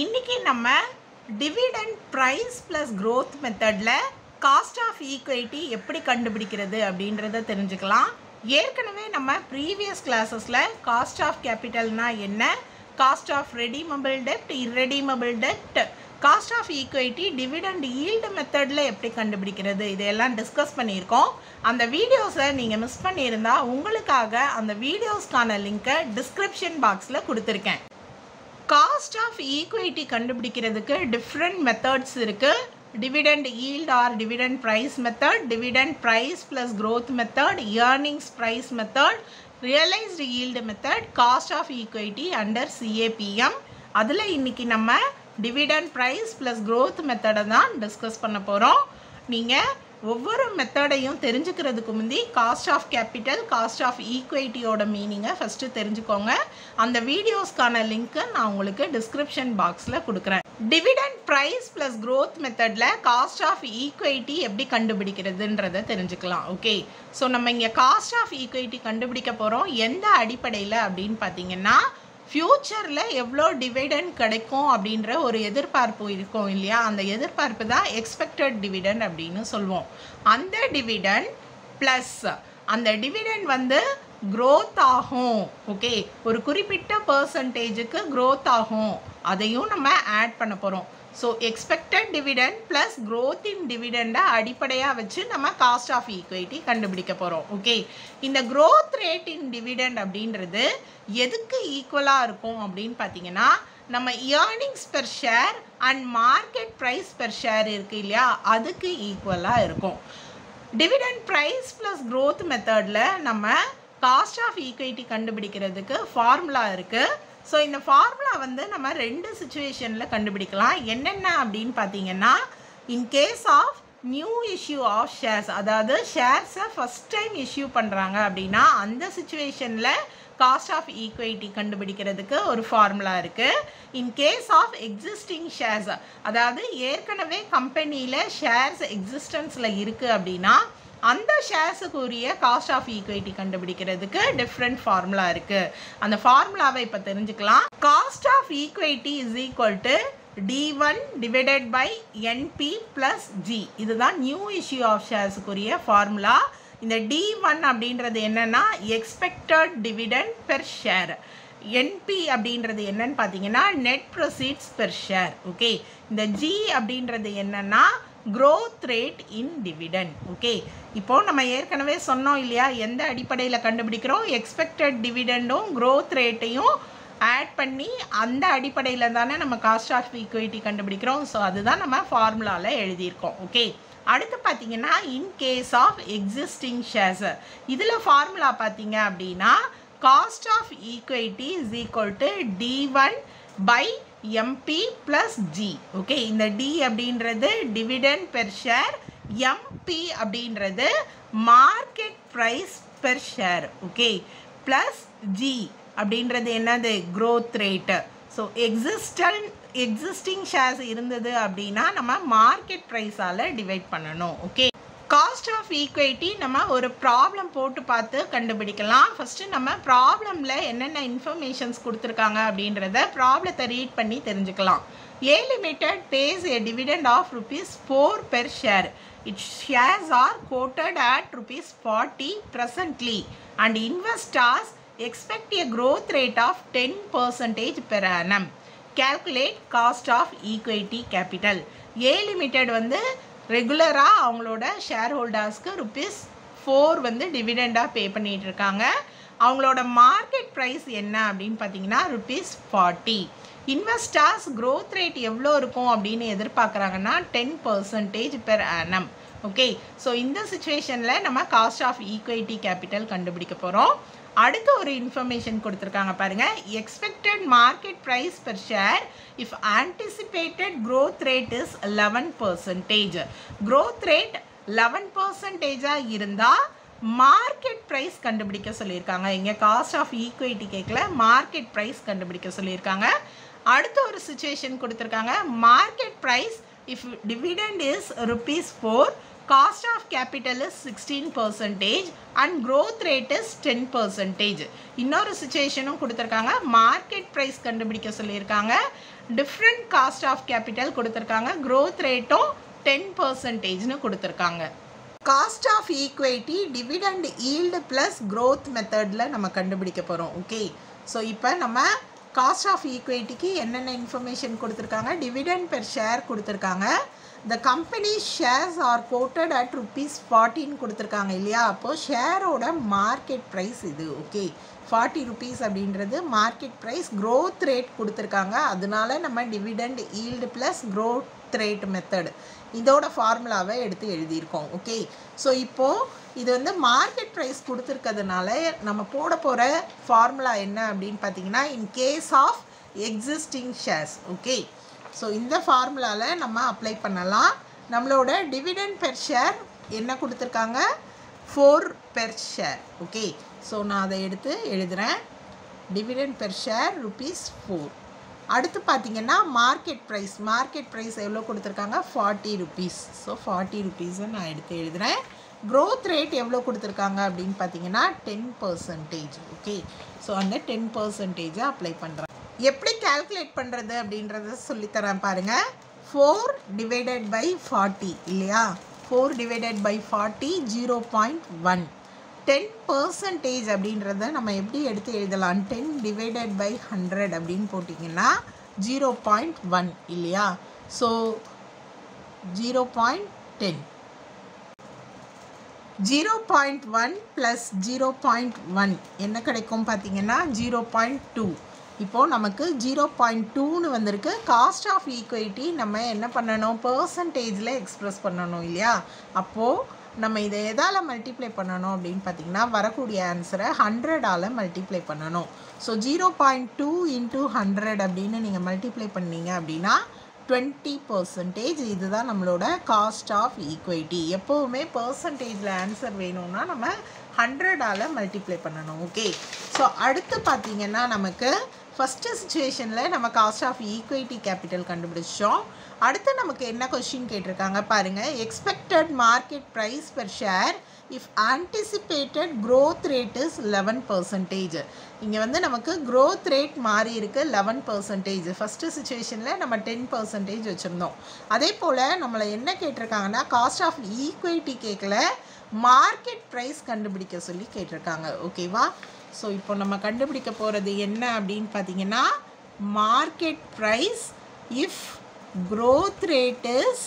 இன்னைக்கு நம்ம dividend price plus growth மெத்தடில் காஸ்ட் ஆஃப் ஈக்விட்டி எப்படி கண்டுபிடிக்கிறது அப்படின்றத தெரிஞ்சுக்கலாம். ஏற்கனவே நம்ம ப்ரீவியஸ் கிளாஸஸில் காஸ்ட் ஆஃப் கேபிட்டல்னால் என்ன? Cost of redeemable dept இரெடிமபிள் dept cost of equity dividend yield மெத்தடில் எப்படி கண்டுபிடிக்கிறது? இதையெல்லாம் டிஸ்கஸ் பண்ணியிருக்கோம். அந்த வீடியோஸை நீங்கள் மிஸ் பண்ணியிருந்தால் உங்களுக்காக அந்த வீடியோஸ்க்கான லிங்க்கை டிஸ்கிரிப்ஷன் பாக்ஸில் கொடுத்துருக்கேன். காஸ்ட் ஆஃப் ஈக்விட்டி கண்டுபிடிக்கிறதுக்கு டிஃப்ரெண்ட் மெத்தட்ஸ் இருக்குது dividend yield or dividend price method dividend price plus growth method earnings price method realised yield method cost of equity under CAPM அதில் இன்னைக்கு நம்ம டிவிடெண்ட் ப்ரைஸ் ப்ளஸ் க்ரோத் மெத்தடை தான் discuss பண்ண போகிறோம் நீங்கள் ஒவ்வொரு மெத்தடையும் தெரிஞ்சுக்கிறதுக்கு முந்தி cost of capital cost of ஈக்குவைட்டியோட மீனிங்கை ஃபஸ்ட்டு தெரிஞ்சுக்கோங்க. அந்த வீடியோஸ்க்கான லிங்க்கை நான் உங்களுக்கு டிஸ்கிரிப்ஷன் பாக்ஸில் கொடுக்குறேன். டிவிடெண்ட் ப்ரைஸ் ப்ளஸ் க்ரோத் மெத்தடில் காஸ்ட் ஆஃப் ஈக்குவைட்டி எப்படி கண்டுபிடிக்கிறதுன்றதை தெரிஞ்சுக்கலாம் ஓகே ஸோ நம்ம இங்கே காஸ்ட் ஆஃப் ஈக்குவைட்டி கண்டுபிடிக்க போகிறோம் எந்த அடிப்படையில் அப்படின்னு பார்த்தீங்கன்னா ஃப்யூச்சரில் எவ்வளோ டிவிடெண்ட் கிடைக்கும் அப்படின்ற ஒரு எதிர்பார்ப்பு இருக்கும் இல்லையா? அந்த எதிர்பார்ப்பு தான் எக்ஸ்பெக்டட் டிவிடெண்ட் அப்படின்னு சொல்லுவோம் அந்த டிவிடெண்ட் ப்ளஸ் அந்த டிவிடெண்ட் வந்து க்ரோத் ஆகும். ஓகே ஒரு குறிப்பிட்ட பர்சன்டேஜுக்கு க்ரோத் ஆகும். அதையும் நம்ம ஆட் பண்ண போகிறோம் so expected dividend plus growth in டிவிடெண்டை அடிப்படையாக வச்சு நம்ம காஸ்ட் ஆஃப் ஈக்விட்டி கண்டுபிடிக்க போகிறோம் ஓகே இந்த க்ரோத் ரேட் இன் டிவிடெண்ட் அப்படின்றது எதுக்கு ஈக்குவலாக இருக்கும் அப்படின்னு பார்த்தீங்கன்னா நம்ம earnings per share and market price per share இருக்கு இல்லையா? அதுக்கு ஈக்குவலாக இருக்கும். டிவிடெண்ட் ப்ரைஸ் ப்ளஸ் க்ரோத் மெத்தடில் நம்ம காஸ்ட் ஆஃப் ஈக்விட்டி கண்டுபிடிக்கிறதுக்கு ஃபார்முலா இருக்குது ஸோ இந்த ஃபார்முலா வந்து நம்ம ரெண்டு சுச்சுவேஷனில் கண்டுபிடிக்கலாம். என்னென்ன அப்படின்னு பார்த்தீங்கன்னா in case of new issue of shares அதாவது ஷேர்ஸை ஃபஸ்ட் டைம் இஷ்யூ பண்ணுறாங்க அப்படின்னா அந்த சுச்சுவேஷனில் காஸ்ட் ஆஃப் ஈக்விட்டி கண்டுபிடிக்கிறதுக்கு ஒரு ஃபார்முலா இருக்குது in case of existing shares அதாவது ஏற்கனவே கம்பெனியில் ஷேர்ஸ் எக்ஸிஸ்டன்ஸில் இருக்குது அப்படின்னா அந்த ஷேர்ஸுக்கு உரிய காஸ்ட் ஆஃப் ஈக்விட்டி கண்டுபிடிக்கிறதுக்கு டிஃப்ரெண்ட் ஃபார்முலா இருக்குது அந்த ஃபார்முலாவை இப்போ தெரிஞ்சுக்கலாம். Cost of equity is equal to D one divided by NP plus G இதுதான் நியூ இஷ்யூ ஆஃப் ஷேர்ஸுக்குரிய ஃபார்முலா இந்த டி ஒன் அப்படின்றது என்னென்னா expected dividend per share NP அப்படின்றது என்னன்னு பார்த்தீங்கன்னா net proceeds per share okay இந்த ஜி அப்படின்றது என்னென்னா growth rate in dividend okay இப்போ நம்ம ஏற்கனவே சொன்னோம் இல்லையா எந்த அடிப்படையில் கண்டுபிடிக்கிறோம்? எக்ஸ்பெக்டட் டிவிடெண்டும் க்ரோத் ரேட்டையும் ஆட் பண்ணி அந்த அடிப்படையில் தானே நம்ம காஸ்ட் ஆஃப் ஈக்விட்டி கண்டுபிடிக்கிறோம். ஸோ அதுதான் நம்ம ஃபார்முலாவில் எழுதியிருக்கோம். ஓகே அடுத்து பார்த்தீங்கன்னா in case of existing shares இதில் ஃபார்முலா பார்த்தீங்க அப்படின்னா cost of equity is equal to D one by MP plus G okay இந்த டி அப்படின்றது டிவிடெண்ட் பெர் ஷேர் எம்பி அப்படின்றது market price per share okay plus G அப்படின்றது என்னது? Growth rate so எக்ஸிஸ்டன் existing shares இருந்தது அப்படின்னா நம்ம மார்க்கெட் ப்ரைஸால் டிவைட் பண்ணணும். Okay cost of equity நம்ம ஒரு ப்ராப்ளம் போட்டு பார்த்து கண்டுபிடிக்கலாம். ஃபஸ்ட்டு நம்ம ப்ராப்ளமில் என்னென்ன இன்ஃபர்மேஷன்ஸ் கொடுத்துருக்காங்க அப்படின்றத ப்ராப்ளத்தை ரீட் பண்ணி தெரிஞ்சுக்கலாம். A limited pays a dividend of rupees four per share it shares are quoted at rupees forty presently and investors expect a growth rate of ten percentage per annum calculate cost of equity capital A limited வந்து ரெகுலராக அவங்களோட share ஹோல்டர்ஸ்க்கு rupees four வந்து டிவிடெண்டாக பே பண்ணிகிட்டு இருக்காங்க. அவங்களோட market price என்ன அப்படின்னு பார்த்தீங்கன்னா rupees forty investors growth rate எவ்வளோ இருக்கும் அப்படின்னு எதிர்பார்க்குறாங்கன்னா ten percentage per annum okay so இந்த சுச்சுவேஷனில் நம்ம காஸ்ட் ஆஃப் ஈக்விட்டி கேபிட்டல் கண்டுபிடிக்க போகிறோம் அடுத்த ஒரு இன்ஃபர்மேஷன் கொடுத்துருக்காங்க பாருங்க. Expected market price per share if anticipated growth rate is eleven percentage growth rate eleven பர்சன்டேஜாக இருந்தால் மார்க்கெட் ப்ரைஸ் கண்டுபிடிக்க சொல்லியிருக்காங்க. இங்கே காஸ்ட் ஆஃப் ஈக்விட்டி கேட்கல மார்க்கெட் ப்ரைஸ் கண்டுபிடிக்க சொல்லியிருக்காங்க. அடுத்த ஒரு சுச்சுவேஷன் கொடுத்துருக்காங்க. Market price if dividend is rupees four cost of capital is sixteen percentage and growth rate is ten percentage இன்னொரு சுச்சுவேஷனும் கொடுத்துருக்காங்க. மார்க்கெட் ப்ரைஸ் கண்டுபிடிக்க சொல்லியிருக்காங்க. டிஃப்ரெண்ட் காஸ்ட் ஆஃப் கேபிட்டல் கொடுத்துருக்காங்க. Growth ரேட்டும் டென் பர்சன்டேஜ்னு கொடுத்துருக்காங்க. Cost of equity dividend yield plus growth மெத்தடில் நம்ம கண்டுபிடிக்க போகிறோம் ஓகே ஸோ இப்போ நம்ம காஸ்ட் ஆஃப் ஈக்வைட்டிக்கு என்னென்ன இன்ஃபர்மேஷன் கொடுத்துருக்காங்க? டிவிடெண்ட் பெர் ஷேர் கொடுத்துருக்காங்க. The company shares are quoted at rupees ஃபார்ட்டின்னு கொடுத்துருக்காங்க இல்லையா? அப்போது ஷேரோட மார்க்கெட் ப்ரைஸ் இது ஓகே ஃபார்ட்டி ருபீஸ் அப்படின்றது மார்க்கெட் ப்ரைஸ் க்ரோத் ரேட் கொடுத்துருக்காங்க. அதனால நம்ம dividend yield plus growth rate method இதோட ஃபார்முலாவை எடுத்து எழுதியிருக்கோம் ஓகே ஸோ இப்போது இது வந்து மார்க்கெட் ப்ரைஸ் கொடுத்துருக்கிறதுனால நம்ம போட போகிற ஃபார்முலா என்ன அப்படின்னு பார்த்தீங்கன்னா in case of existing shares okay so இந்த ஃபார்முலாவில் நம்ம அப்ளை பண்ணலாம். நம்மளோட டிவிடெண்ட் பெர் ஷேர் என்ன கொடுத்துருக்காங்க? Four per share okay so நான் அதை எடுத்து எழுதுகிறேன் dividend per share rupees four அடுத்து பார்த்தீங்கன்னா மார்க்கெட் ப்ரைஸ் மார்க்கெட் ப்ரைஸ் எவ்வளோ கொடுத்துருக்காங்க? ஃபார்ட்டி ருபீஸ் ஸோ ஃபார்ட்டி ருபீஸை நான் எடுத்து எழுதுகிறேன் க்ரோத் ரேட் எவ்வளோ கொடுத்துருக்காங்க அப்படின்னு பார்த்தீங்கன்னா டென் பர்சன்டேஜ் ஓகே ஸோ அந்த டென் பர்சன்டேஜை அப்ளை பண்ணுறேன் எப்படி கால்குலேட் பண்ணுறது அப்படின்றத சொல்லித்தரேன் பாருங்கள் ஃபோர் டிவைடட் பை ஃபார்ட்டி இல்லையா? Four divided by forty zero point one ten percentage அப்படின்றத நம்ம எப்படி எடுத்து எழுதலாம்? டென் டிவைடட் பை ஹண்ட்ரட் அப்படின்னு போட்டிங்கன்னா ஜீரோ பாயிண்ட் ஒன் இல்லையா? So zero point ten zero point one plus zero point one என்ன கிடைக்கும் பார்த்தீங்கன்னா? ஜீரோ பாயிண்ட் டூ இப்போது நமக்கு ஜீரோ பாயிண்ட் டூன்னு வந்திருக்கு. காஸ்ட் ஆஃப் ஈக்குவிட்டி நம்ம என்ன பண்ணணும்? பர்சன்டேஜில் எக்ஸ்ப்ரெஸ் பண்ணணும் இல்லையா? அப்போது நம்ம இதை எதால் மல்டிப்ளை பண்ணணும் அப்படின்னு பார்த்தீங்கன்னா வரக்கூடிய ஆன்சரை ஹண்ட்ரடால் மல்டிப்ளை பண்ணணும். So zero point two into hundred அப்படின்னு நீங்கள் மல்டிப்ளை பண்ணீங்க அப்படின்னா டுவெண்ட்டி பர்சன்டேஜ் இதுதான் நம்மளோட காஸ்ட் ஆஃப் ஈக்குவிட்டி எப்போவுமே பர்சன்டேஜில் ஆன்சர் வேணும்னா நம்ம ஹண்ட்ரடால் மல்டிப்ளை பண்ணணும் ஓகே ஸோ அடுத்து பார்த்தீங்கன்னா நமக்கு ஃபஸ்ட்டு சுச்சுவேஷனில் நம்ம காஸ்ட் ஆஃப் ஈக்விட்டி கேபிட்டல் கண்டுபிடிச்சோம் அடுத்து நமக்கு என்ன கொஷின் கேட்டிருக்காங்க பாருங்கள் expected market price per share if anticipated growth rate is eleven percentage இங்கே வந்து நமக்கு க்ரோத் ரேட் மாறி இருக்கு லெவன் பர்சன்டேஜ் ஃபஸ்ட்டு சுச்சுவேஷனில் நம்ம டென் பர்சன்டேஜ் வச்சுருந்தோம். அதே போல் நம்மளை என்ன கேட்டிருக்காங்கன்னா காஸ்ட் ஆஃப் ஈக்விட்டி கேட்கல மார்க்கெட் ப்ரைஸ் கண்டுபிடிக்க சொல்லி கேட்டிருக்காங்க. ஓகேவா ஸோ இப்போ நம்ம கண்டுபிடிக்க போகிறது என்ன அப்படின்னு பார்த்தீங்கன்னா market price if growth rate is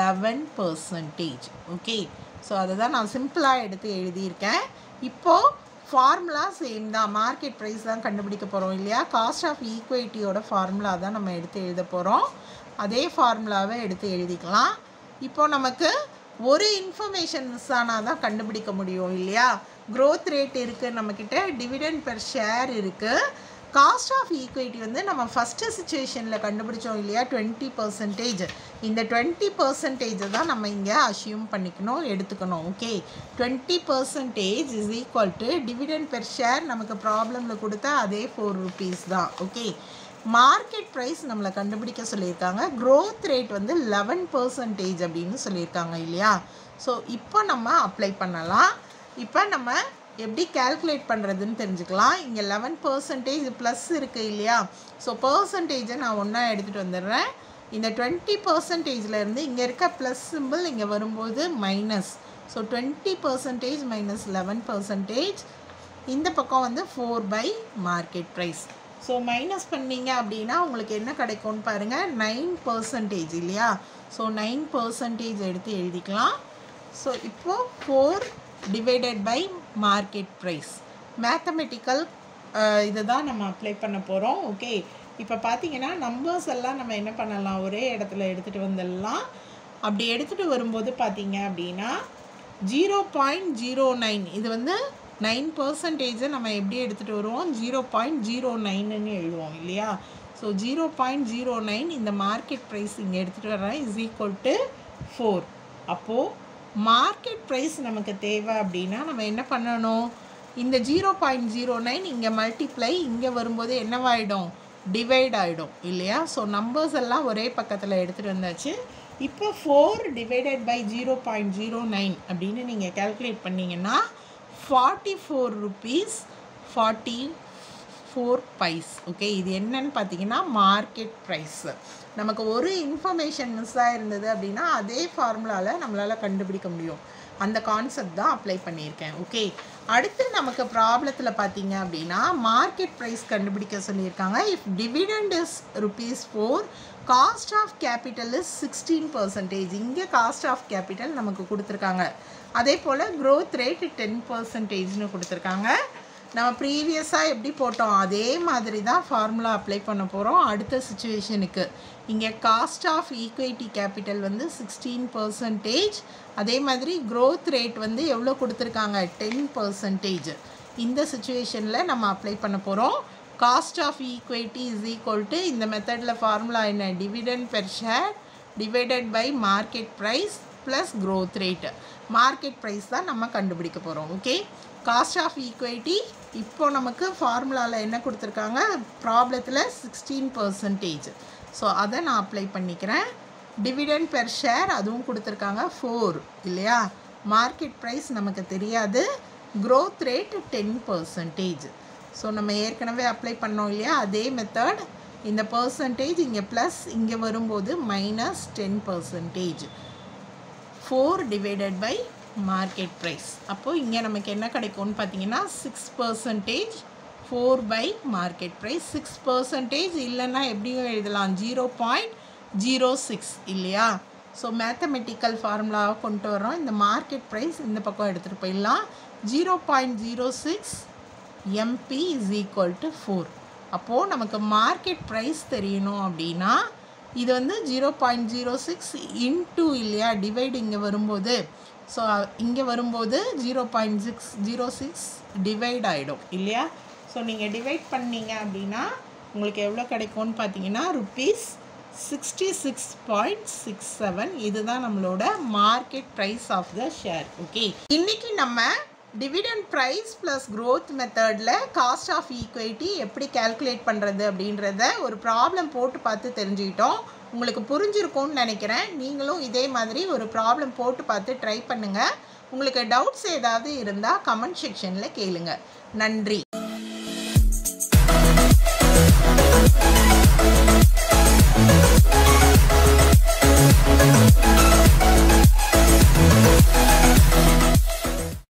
eleven percentage okay so அதை தான் நான் சிம்பிளாக எடுத்து எழுதியிருக்கேன். இப்போது ஃபார்முலா சேம் தான். மார்க்கெட் ப்ரைஸ் தான் கண்டுபிடிக்க போகிறோம் இல்லையா? காஸ்ட் ஆஃப் ஈக்வைட்டியோட ஃபார்முலா தான் நம்ம எடுத்து எழுத போகிறோம் அதே ஃபார்முலாவை எடுத்து எழுதிக்கலாம். இப்போ நமக்கு ஒரு இன்ஃபர்மேஷன் மிஸ் ஆனால் தான் கண்டுபிடிக்க முடியும் இல்லையா? க்ரோத் ரேட் இருக்குது நம்மக்கிட்ட டிவிடெண்ட் பெர் ஷேர் இருக்குது காஸ்ட் ஆஃப் ஈக்விட்டி வந்து நம்ம ஃபஸ்ட்டு சுச்சுவேஷனில் கண்டுபிடிச்சோம் இல்லையா டுவெண்ட்டி பர்சன்டேஜ் இந்த டுவெண்ட்டி பர்சன்டேஜை தான் நம்ம இங்கே அசியூம் பண்ணிக்கணும் எடுத்துக்கணும் okay twenty percentage is equal to dividend per share நமக்கு ப்ராப்ளமில் கொடுத்தா அதே ஃபோர் ருபீஸ் தான் ஓகே மார்க்கெட் ப்ரைஸ் நம்மளை கண்டுபிடிக்க சொல்லியிருக்காங்க. க்ரோத் ரேட் வந்து லெவன் பர்சன்டேஜ் அப்படின்னு சொல்லியிருக்காங்க இல்லையா? ஸோ இப்போ நம்ம அப்ளை பண்ணலாம். இப்போ நம்ம எப்படி கேல்குலேட் பண்ணுறதுன்னு தெரிஞ்சுக்கலாம். இங்கே லெவன் பர்சன்டேஜ் ப்ளஸ் இருக்குது இல்லையா? ஸோ பர்சன்டேஜை நான் ஒன்றா எடுத்துகிட்டு வந்துடுறேன். இந்த டுவெண்ட்டி பர்சன்டேஜ்லேருந்து இங்கே இருக்க ப்ளஸ் சிம்பிள் இங்கே வரும்போது minus so twenty percentage minus eleven percentage இந்த பக்கம் வந்து four by market price so minus பண்ணீங்க அப்படின்னா உங்களுக்கு என்ன கிடைக்கும்னு பாருங்கள் நைன் பர்சன்டேஜ் இல்லையா? ஸோ நைன் பர்சன்டேஜ் எடுத்து எழுதிக்கலாம். ஸோ இப்போது four divided by market price mathematical இதை தான் நம்ம அப்ளை பண்ண போகிறோம் ஓகே இப்போ பார்த்தீங்கன்னா நம்பர்ஸ் எல்லாம் நம்ம என்ன பண்ணலாம்? ஒரே இடத்துல எடுத்துகிட்டு வந்துடலாம். அப்படி எடுத்துகிட்டு வரும்போது பார்த்தீங்க அப்படின்னா ஜீரோ பாயிண்ட் ஜீரோ நைன் இது வந்து நைன் பர்சன்டேஜை நம்ம எப்படி எடுத்துகிட்டு வருவோம்? ஜீரோ பாயிண்ட் ஜீரோ நைனுன்னு எழுதுவோம் இல்லையா? So zero point zero nine இந்த மார்க்கெட் ப்ரைஸ் இங்கே எடுத்துகிட்டு வர்றேன் இஸ் ஈக்குவல் டு ஃபோர் அப்போது மார்க்கெட் ப்ரைஸ் நமக்கு தேவை அப்படின்னா நம்ம என்ன பண்ணணும்? இந்த ஜீரோ பாயிண்ட் ஜீரோ நைன் இங்கே மல்டிப்ளை இங்கே வரும்போது என்னவாயிடும்? டிவைட் ஆகிடும் இல்லையா? ஸோ நம்பர்ஸ் எல்லாம் ஒரே பக்கத்தில் எடுத்துகிட்டு வந்தாச்சு. இப்போ four divided by zero point zero nine அப்படின்னு நீங்கள் கால்குலேட் பண்ணிங்கன்னா forty four rupees forty four paise okay இது என்னன்னு பார்த்தீங்கன்னா மார்க்கெட் ப்ரைஸு நமக்கு ஒரு இன்ஃபர்மேஷன் மிஸ் ஆகிருந்தது அப்படின்னா அதே ஃபார்முலாவில் நம்மளால் கண்டுபிடிக்க முடியும். அந்த கான்செப்ட் தான் அப்ளை பண்ணியிருக்கேன் ஓகே அடுத்து நமக்கு ப்ராப்ளத்தில் பார்த்தீங்க அப்படின்னா மார்க்கெட் ப்ரைஸ் கண்டுபிடிக்க சொல்லியிருக்காங்க. If dividend is rupees four cost of capital is sixteen percentage இங்கே காஸ்ட் ஆஃப் கேபிட்டல் நமக்கு கொடுத்துருக்காங்க. அதே போல் க்ரோத் ரேட் டென் பர்சன்டேஜ்னு கொடுத்துருக்காங்க. நம்ம ப்ரீவியஸாக எப்படி போட்டோம்? அதே மாதிரி தான் ஃபார்முலா அப்ளை பண்ண போகிறோம் அடுத்த சுச்சுவேஷனுக்கு இங்கே காஸ்ட் ஆஃப் ஈக்விட்டி கேபிட்டல் வந்து சிக்ஸ்டீன் பர்சன்டேஜ் அதே மாதிரி க்ரோத் ரேட் வந்து எவ்வளோ கொடுத்துருக்காங்க? டென் பர்சன்டேஜ் இந்த சுச்சுவேஷனில் நம்ம அப்ளை பண்ண போகிறோம் cost of equity is equal to இந்த மெத்தடில் ஃபார்முலா என்ன? Dividend per share divided by market price plus growth rate market price தான் நம்ம கண்டுபிடிக்க போகிறோம் ஓகே காஸ்ட் ஆஃப் ஈக்விட்டி இப்போ நமக்கு ஃபார்முலாவில் என்ன கொடுத்துருக்காங்க? ப்ராப்ளத்தில் சிக்ஸ்டீன் பர்சன்டேஜ் ஸோ அதை நான் அப்ளை பண்ணிக்கிறேன். டிவிடெண்ட் பெர் ஷேர் அதுவும் கொடுத்துருக்காங்க. ஃபோர் இல்லையா? மார்க்கெட் ப்ரைஸ் நமக்கு தெரியாது. Growth rate ten percentage so நம்ம ஏற்கனவே அப்ளை பண்ணோம் இல்லையா? அதே மெத்தட் இந்த பர்சன்டேஜ் இங்கே ப்ளஸ் இங்கே வரும்போது minus ten percentage four divided by market price அப்போது இங்கே நமக்கு என்ன கிடைக்கும்னு பார்த்தீங்கன்னா six percentage four by market price six percentage இல்லைன்னா எப்படியும் எழுதலாம்? ஜீரோ பாயிண்ட் ஜீரோ சிக்ஸ் இல்லையா? ஸோ மேத்தமெட்டிக்கல் ஃபார்முலாவாக கொண்டு வரோம் இந்த மார்க்கெட் ப்ரைஸ் இந்த பக்கம் எடுத்துகிட்டு போயிடலாம். Zero point zero six MP is equal to four அப்போது நமக்கு மார்க்கெட் ப்ரைஸ் தெரியணும் அப்படின்னா இது வந்து zero point zero six into இல்லையா? டிவைடு இங்கே வரும்போது. ஸோ இங்கே வரும்போது zero point six zero six divide ஆகிடும் இல்லையா? ஸோ நீங்கள் டிவைட் பண்ணீங்க அப்படின்னா உங்களுக்கு எவ்வளோ கிடைக்கும்னு பார்த்தீங்கன்னா rupees sixty six point six seven இதுதான் நம்மளோட market price of the share okay இன்றைக்கி நம்ம டிவிடெண்ட் ப்ரைஸ் ப்ளஸ் க்ரோத் மெத்தடில் காஸ்ட் ஆஃப் ஈக்விட்டி எப்படி கால்குலேட் பண்ணுறது அப்படின்றத ஒரு ப்ராப்ளம் போட்டு பார்த்து தெரிஞ்சுக்கிட்டோம். உங்களுக்கு புரிஞ்சிருக்கும்னு நினைக்கிறேன். நீங்களும் இதே மாதிரி ஒரு ப்ராப்ளம் போட்டு பார்த்து ட்ரை பண்ணுங்கள் உங்களுக்கு டவுட்ஸ் ஏதாவது இருந்தால் கமெண்ட் செக்ஷனில் கேளுங்கள் நன்றி.